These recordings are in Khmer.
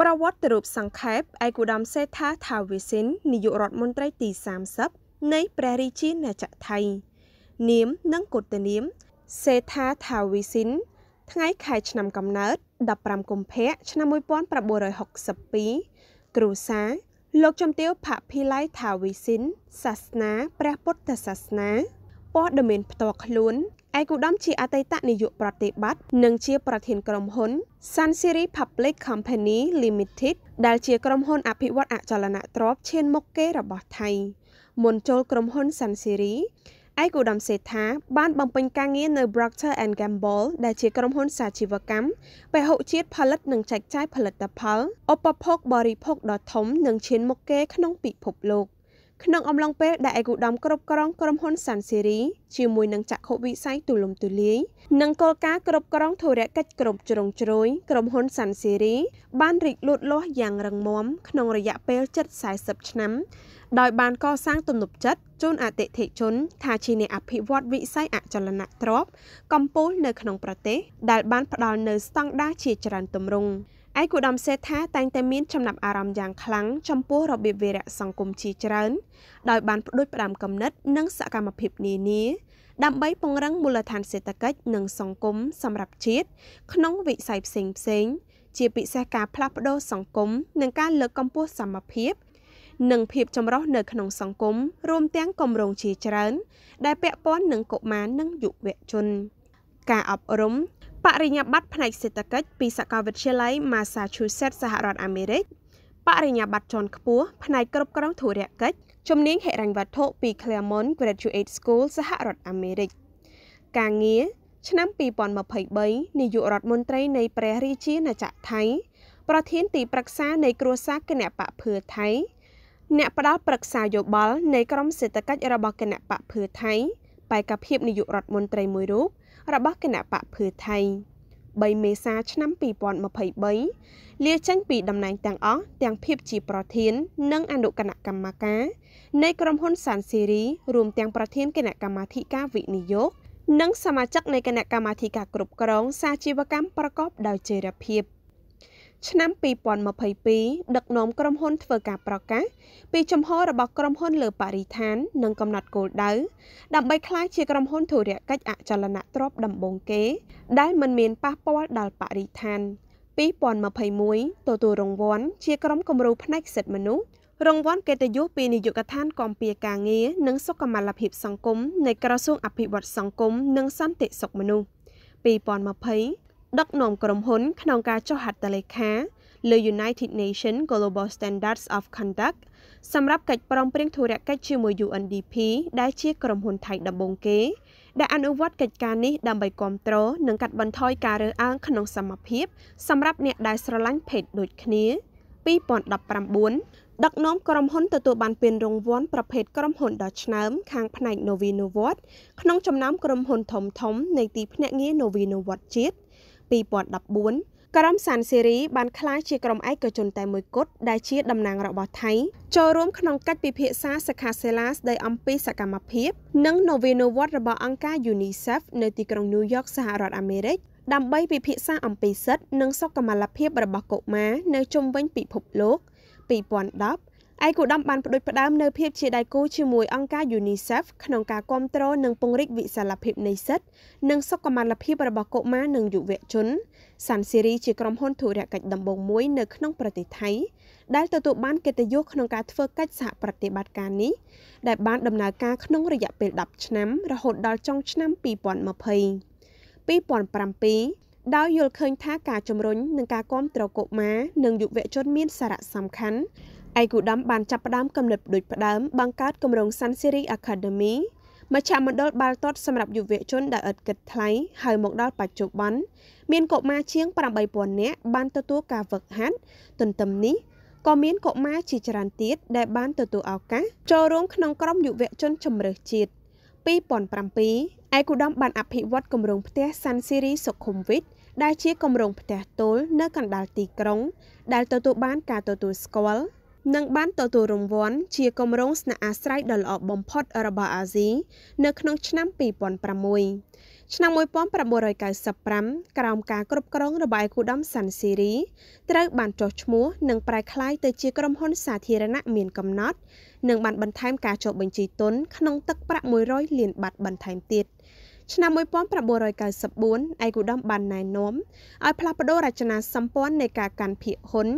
ប្រវត្តិរូបសង្ខេបឯកឧត្តមសេដ្ឋាថាវិសិននាយករដ្ឋមន្ត្រីទី30នៃព្រះរាជាណាចក្រថៃនាមនិងកុតនាម សេដ្ឋាថាវិសិនថ្ងៃខែឆ្នាំកំណើត15កុម្ភៈឆ្នាំ1962គ្រួសារលោកជំទាវផាភិល័យថាវិសិនសាសនាព្រះពុទ្ធសាសនាព័ត៌មានផ្ទាល់ខ្លួន ឯកឧត្តមជាអតីតនាយកប្រតិបត្តិនិងជាប្រធានក្រុមហ៊ុន Sansiri Public Company Limited ដែលជាក្រុមហ៊ុនអភិវឌ្ឍអចលនទ្រព្យឈានមុខគេរបស់ថៃមុនចូលក្រុមហ៊ុន Sansiri ឯកឧត្តមសេដ្ឋាបានបំពេញការងារនៅ Procter and Gamble ដែលជាក្រុមហ៊ុនសាជីវកម្មពហុជាតិផលិតនិងចែកចាយផលិតផលឧបភោគបរិភោគដ៏ធំនិងឈានមុខគេក្នុងពិភពលោក ក្នុងអំឡុងពេលដែលឯកឧត្តមគ្រប់គ្រងក្រុមហ៊ុនសាន់សេរីជាមួយនឹងចក្ខុវិស័យទូលំទូលាយនិងគោលការណ៍គ្រប់គ្រងធុរកិច្ចគ្រប់ជ្រុងជ្រោយក្រុមហ៊ុនសាន់សេរីបានរីកលូតលាស់យ៉ាងរឹងមាំក្នុងរយៈពេលជិត40ឆ្នាំដោយបានកសាងទំនុកចិត្តជូនអតិថិជន ថាជាអ្នកអភិវឌ្ឍវិស័យអចលនទ្រព្យកំពូលនៅក្នុងប្រទេសដែលបានផ្ដល់នូវស្តង់ដារជាច្រើនទម្រង់ ឯកឧត្តមសេដ្ឋាតែងតែមានចំណាប់អារម្មណ៍យ៉ាងខ្លាំងចំពោះរបៀបវារៈសង្គមជាច្រើនដោយបានផ្ដួចផ្ដើមគំនិត និងសកម្មភាពនានាដើម្បីពង្រឹងមូលដ្ឋានសេដ្ឋកិច្ចនិងសង្គមសម្រាប់ជាតិក្នុងវិស័យផ្សេងផ្សេង ជាពិសេសការផ្លាស់ប្ដូរសង្គមនិងការលើកកម្ពស់សមភាព និងភាពចម្រុះនៅក្នុងសង្គមរួមទាំងគម្រោងជាច្រើន ដែលពាក់ព័ន្ធនឹងកុមារនិងយុវជន ការអប់រំ បរិញ្ញាបត្រផ្នែកសេដ្ឋកិច្ចពីសាកលវិទ្យាល័យ Massachusetts សហរដ្ឋអាមេរិកបរិញ្ញាបត្រជាន់ខ្ពស់ផ្នែកគ្រប់គ្រងធុរកិច្ចជំនាញហិរញ្ញវត្ថុពី Claremont Graduate School សហរដ្ឋអាមេរិកការងារឆ្នាំ2023នាយករដ្ឋមន្ត្រីនៃព្រះរាជាណាចក្រថៃ ប្រធានទីប្រឹក្សានៃគ្រួសារគណបកភឿថៃ អ្នកផ្ដល់ប្រឹក្សាយោបល់នៃក្រមសេដ្ឋកិច្ចរបស់គណៈបកភឿថៃបេក្ខភាពនាយករដ្ឋមន្ត្រីមួយរូប របស់គណៈបកភឿថៃ3មេសាឆ្នាំ2023លាចេញពីតំណែងទាំងអស់ទាំងភាពជាប្រធាន និងអនុគណៈកម្មការនៃក្រុមហ៊ុនសានសេរីរួមទាំងប្រធានគណៈកម្មាធិការវិនិយោគនិងសមាជិកនៃគណៈកម្មាធិការគ្រប់គ្រង សាជីវកម្មប្រកបដោយចីរភាព ឆ្នាំ2022ដឹកនាំក្រុមហ៊ុនធ្វើការប្រកាសពីចំហរបស់ក្រុមហ៊ុនលើបរិស្ថាន និងកំណត់គោលដៅដើម្បីក្លាយជាក្រុមហ៊ុនធុរកិច្ចអចលនទ្រព្យដំបូងគេ ដែលមិនមានប៉ះពាល់ដល់បរិស្ថាន2021ទទួលរង្វាន់ជាក្រុមគំរូផ្នែកសិទ្ធិមនុស្សរង្វាន់កិត្តិយសពីនាយកដ្ឋានគាំពៀការងារនិងសុខុមាលភាពសង្គមនៃក្រសួងអភិវឌ្ឍសង្គមនិងសន្តិសុខមនុស្ស2020 ដឹកនាំក្រុមហ៊ុនក្នុងការចុះហត្ថលេខាលើ United Nations Global Standards of Conduct សម្រាប់កិច្ចព្រមព្រៀងធុរកិច្ចជាមួយ UNDP ដែលជាក្រុមហ៊ុនថៃដំបូងគេ ដែលអនុវត្តកិច្ចការនេះដើម្បីគ្រប់គ្រងនិងកាត់បន្ថយការរើសអើងក្នុងសមភាព សម្រាប់អ្នកដែលស្រឡាញ់ភេទដូចគ្នា2019ដឹកនាំក្រុមហ៊ុនទទួលបានពានរង្វាន់ប្រភេទក្រុមហ៊ុនដ៏ឆ្នើមខាងផ្នែក Novinovat ក្នុងចំណោមក្រុមហ៊ុនធំៗនៃទីភ្នាក់ងារ Novinovat ជាតិ 2014ក្រុមសានសេរីបានក្លាយជាក្រុមឯកជនតែមួយគត់ដែលជាតំណាងរបស់ថៃចូលរួមក្នុងកិច្ចពិភាក្សាសិក្ខាសាលាស្ដីអំពីសកម្មភាព និងនវានុវត្តន៍របស់អង្គការ UNICEF នៅទីក្រុង New York សហរដ្ឋអាមេរិកដើម្បីពិភាក្សាអំពីសិទ្ធិនិងសុខុមាលភាពរបស់កុមារនៅជុំវិញពិភពលោក2010 ឯកឧត្តមបានផ្ដួចផ្ដើមនៅភាពជាដៃគូជាមួយអង្គការ UNICEF ក្នុងការគ្រប់គ្រងនិងពង្រីកវិសាលភាពនៃសិទ្ធិនិងសុខុមាលភាពរបស់កុមារនិងយុវជនសាន់សេរីជាក្រុមហ៊ុនធុរកិច្ចដំបូងមួយនៅក្នុងប្រទេសថៃដែលទទួលបានកិត្តិយសក្នុងការធ្វើកិច្ចសហប្រតិបត្តិការនេះដែលបានដំណើរការក្នុងរយៈពេល10ឆ្នាំរហូតដល់ចុងឆ្នាំ2020 2007ដោយយល់ឃើញថាការជំរុញនិងការគ្រប់គ្រងកុមារនិងយុវជនមានសារៈសំខាន់ ឯកឧត្តមបានចាប់ផ្ដើមកំណត់ដូចផ្ដើមបង្កើតគម្រោង Sun Siri Academy មជ្ឈមណ្ឌលបាល់ទាត់សម្រាប់យុវជនដែលឥតគិតថ្លៃហើយមកដល់បច្ចុប្បន្នមានកុមារជាង8000នាក់បានទទួលការហ្វឹកហាត់ទន្ទឹមនេះក៏មានកុមារជាច្រើនទៀតដែលបានទទួលឱកាសចូលរួមក្នុងក្រុមយុវជនជំនឿជាតិ2007ឯកឧត្តមបានអភិវឌ្ឍគម្រោងផ្ទះ Sun Siri សុខុមវិទដែលជាគម្រោងផ្ទះទល់នៅកណ្ដាលទីក្រុង ដែលទទួលបានការទទួលស្គាល់ និងបានទទួលរង្វាន់ជាគម្រោងស្នាក់អាស្រ័យដ៏ល្អបំផុតរបស់អាស៊ីនៅក្នុងឆ្នាំ2006ឆ្នាំ1995ក្រោមការគ្រប់គ្រងរបស់ឯកឧត្តមសាន់ស៊ីរីត្រូវបានចុះឈ្មោះនិងប្រែក្លាយទៅជាក្រុមហ៊ុនសាធារណៈមានកំណត់និងបានបន្ថែមការចុះបញ្ជីទុនក្នុងទឹកប្រាក់100លានបាត់បន្ថែមទៀត ឆ្នាំ1994ឯកឧត្តមបានណែនាំឲ្យផ្លាស់ប្តូររចនាសម្ព័ន្ធនៃការកាន់ភាគហ៊ុន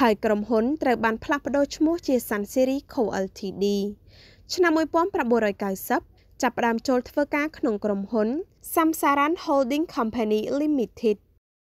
ហើយក្រុមហ៊ុនត្រូវបានផ្លាស់ប្តូរឈ្មោះជា Sun Series Co Ltd ឆ្នាំ1990ចាប់ផ្ដើមចូលធ្វើការក្នុងក្រុមហ៊ុន Samsaran Holding Company Limited